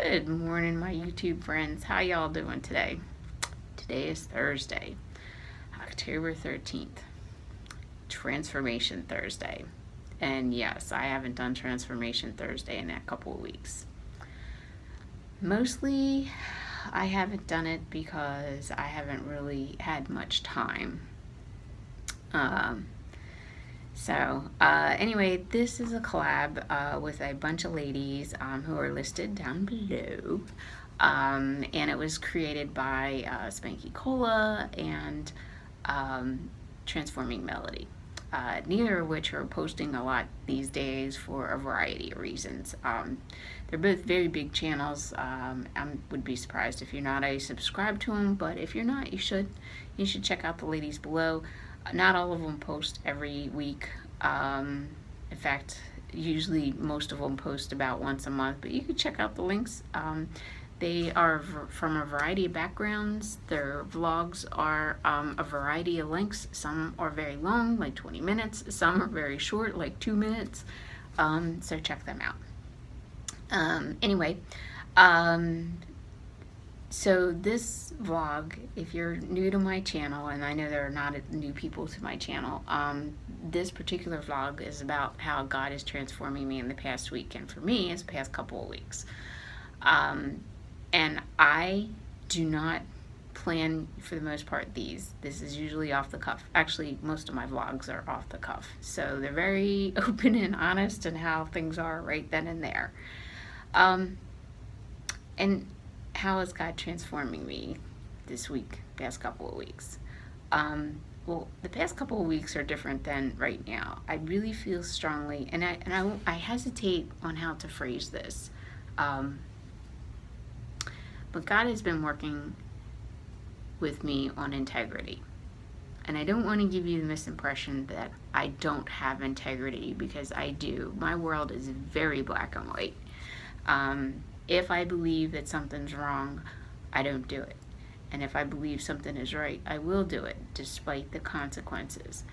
Good morning, my YouTube friends. How y'all doing today? Today is Thursday, October 13th, Transformation Thursday. And yes, I haven't done Transformation Thursday in a couple of weeks. Mostly, I haven't done it because I haven't really had much time. Um, so, uh, anyway, this is a collab uh, with a bunch of ladies um, who are listed down below. Um, and it was created by uh, Spanky Cola and um, Transforming Melody. Uh, neither of which are posting a lot these days for a variety of reasons. Um, they're both very big channels. Um, I would be surprised if you're not a subscribe to them, but if you're not, you should. You should check out the ladies below not all of them post every week. Um, in fact, usually most of them post about once a month, but you can check out the links. Um, they are from a variety of backgrounds. Their vlogs are um, a variety of lengths. Some are very long, like 20 minutes. Some are very short, like two minutes. Um, so check them out. Um, anyway, um, so this vlog, if you're new to my channel, and I know there are not new people to my channel, um, this particular vlog is about how God is transforming me in the past week, and for me, it's past couple of weeks. Um, and I do not plan, for the most part, these. This is usually off the cuff. Actually, most of my vlogs are off the cuff. So they're very open and honest in how things are right then and there. Um, and how is God transforming me this week, past couple of weeks? Um, well, the past couple of weeks are different than right now. I really feel strongly, and I and I, I hesitate on how to phrase this, um, but God has been working with me on integrity. And I don't want to give you the misimpression that I don't have integrity because I do. My world is very black and white. Um, if I believe that something's wrong, I don't do it. And if I believe something is right, I will do it despite the consequences.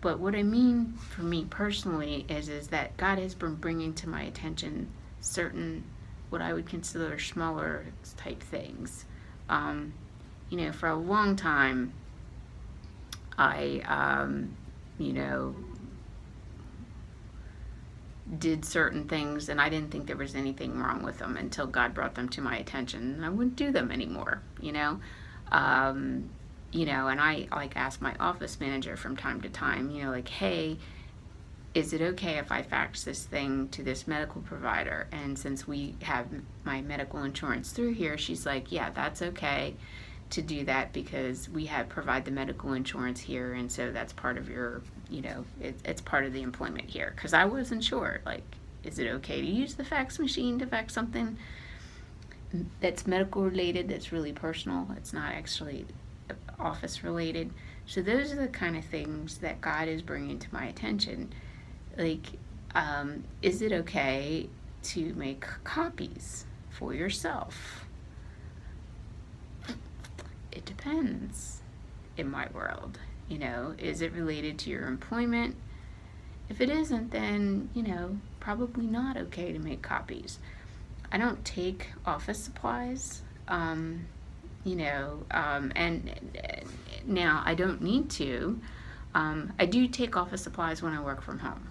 But what I mean for me personally is is that God has been bringing to my attention certain what I would consider smaller type things. Um, you know, for a long time, I, um, you know, did certain things and I didn't think there was anything wrong with them until God brought them to my attention and I wouldn't do them anymore, you know. Um, you know, and I like ask my office manager from time to time, you know, like, hey, is it okay if I fax this thing to this medical provider? And since we have my medical insurance through here, she's like, yeah, that's okay to do that because we have provide the medical insurance here and so that's part of your you know it, it's part of the employment here. Because i wasn't sure like is it okay to use the fax machine to fax something that's medical related that's really personal it's not actually office related? So those are the kind of things that god is bringing to my attention. Like um, is it okay to make copies for yourself depends in my world. You know, is it related to your employment? If it isn't, then, you know, probably not okay to make copies. I don't take office supplies, um, you know, um, and now I don't need to. Um, I do take office supplies when I work from home.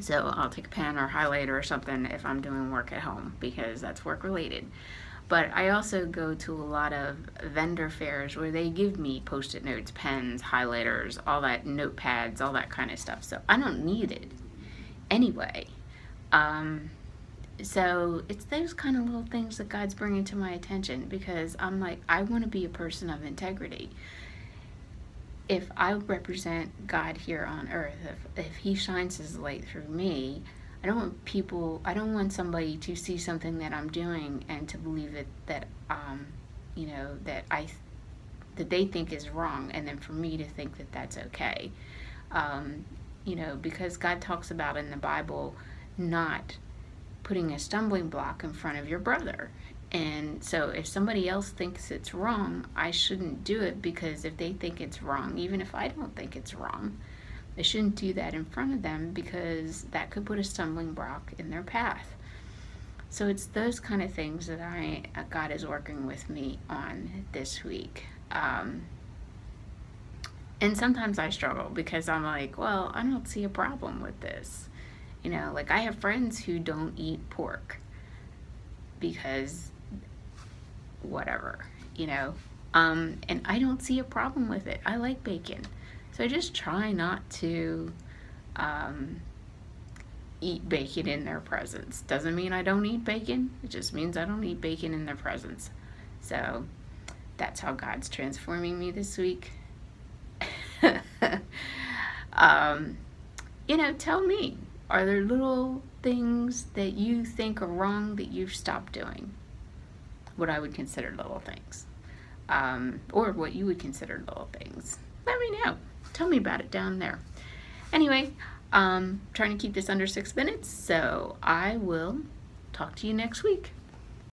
So I'll take a pen or highlighter or something if I'm doing work at home because that's work related. But I also go to a lot of vendor fairs where they give me post-it notes, pens, highlighters, all that notepads, all that kind of stuff. So I don't need it anyway. Um, so it's those kind of little things that God's bringing to my attention because I'm like, I want to be a person of integrity. If I represent God here on earth, if, if He shines His light through me, I don't want people, I don't want somebody to see something that I'm doing and to believe it, that, um, you know, that I, that they think is wrong and then for me to think that that's okay. Um, you know, because God talks about in the Bible not putting a stumbling block in front of your brother. And so if somebody else thinks it's wrong, I shouldn't do it because if they think it's wrong, even if I don't think it's wrong, they shouldn't do that in front of them because that could put a stumbling block in their path. So it's those kind of things that I uh, God is working with me on this week. Um, and sometimes I struggle because I'm like, well, I don't see a problem with this. You know, like I have friends who don't eat pork because whatever, you know. Um, and I don't see a problem with it. I like bacon. So I just try not to um, eat bacon in their presence. Doesn't mean I don't eat bacon, it just means I don't eat bacon in their presence. So that's how God's transforming me this week. um, you know, tell me, are there little things that you think are wrong that you've stopped doing? What I would consider little things. Um, or what you would consider little things. Let me know. Tell me about it down there. Anyway, um, trying to keep this under six minutes, so I will talk to you next week.